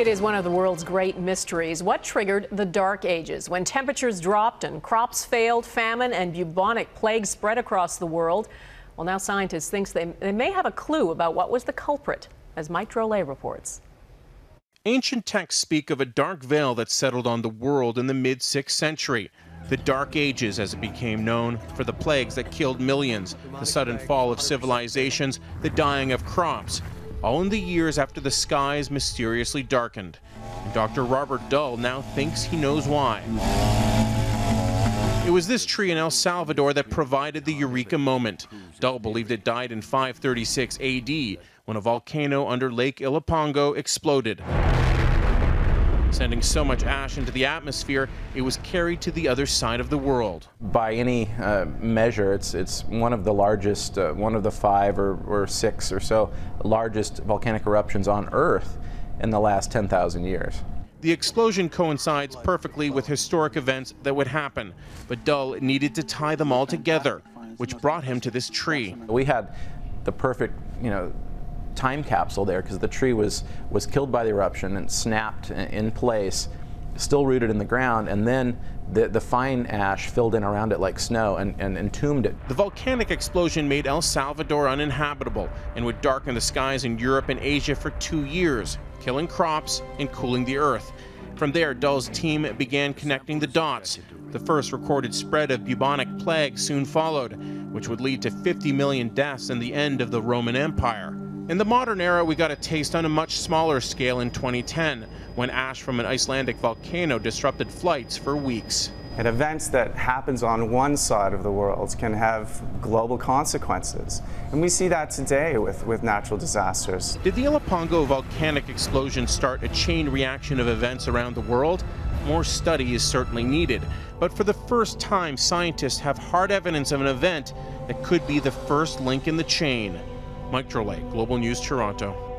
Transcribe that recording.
It is one of the world's great mysteries. What triggered the Dark Ages? When temperatures dropped and crops failed, famine and bubonic plague spread across the world. Well, now scientists think they, they may have a clue about what was the culprit, as Mike Drolet reports. Ancient texts speak of a dark veil that settled on the world in the mid 6th century. The Dark Ages, as it became known, for the plagues that killed millions, the sudden fall of civilizations, the dying of crops, all in the years after the skies mysteriously darkened. And Dr. Robert Dull now thinks he knows why. It was this tree in El Salvador that provided the eureka moment. Dull believed it died in 536 AD when a volcano under Lake Ilopango exploded sending so much ash into the atmosphere, it was carried to the other side of the world. By any uh, measure, it's, it's one of the largest, uh, one of the five or, or six or so largest volcanic eruptions on Earth in the last 10,000 years. The explosion coincides perfectly with historic events that would happen, but Dull needed to tie them all together, which brought him to this tree. We had the perfect, you know, time capsule there because the tree was, was killed by the eruption and snapped in place, still rooted in the ground, and then the, the fine ash filled in around it like snow and, and entombed it. The volcanic explosion made El Salvador uninhabitable and would darken the skies in Europe and Asia for two years, killing crops and cooling the earth. From there, Dull's team began connecting the dots. The first recorded spread of bubonic plague soon followed, which would lead to 50 million deaths and the end of the Roman Empire. In the modern era, we got a taste on a much smaller scale in 2010, when ash from an Icelandic volcano disrupted flights for weeks. And events that happens on one side of the world can have global consequences. And we see that today with, with natural disasters. Did the Ilopango volcanic explosion start a chain reaction of events around the world? More study is certainly needed. But for the first time, scientists have hard evidence of an event that could be the first link in the chain. Mike Drolet, Global News, Toronto.